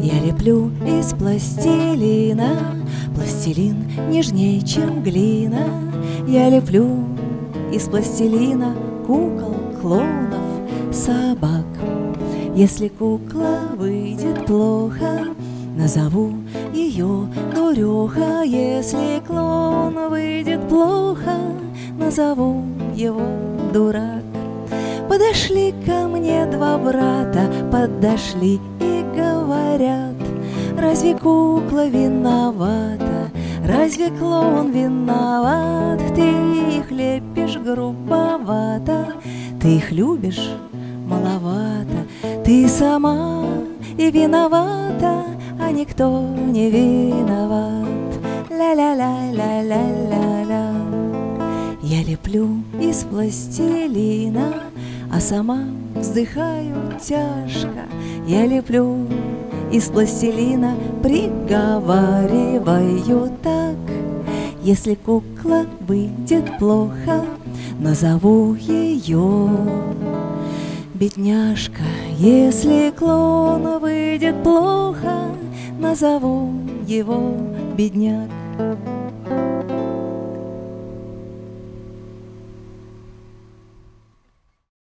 Я леплю из пластилина Пластилин нежнее, чем глина Я леплю из пластилина Кукол, клоунов, собак Если кукла выйдет плохо Назову ее дуреха. Если клоун выйдет плохо, назову его дурак. Подошли ко мне два брата, подошли и говорят, Разве кукла виновата, разве клоун виноват? Ты их лепишь грубовато, ты их любишь маловато, Ты сама и виновата, никто не виноват. Ля-ля-ля-ля-ля-ля-ля. Я леплю из пластилина, а сама вздыхаю тяжко. Я леплю из пластилина, приговариваю так. Если кукла выйдет плохо, назову ее бедняжка. Если клоун выйдет плохо, назову его бедняк.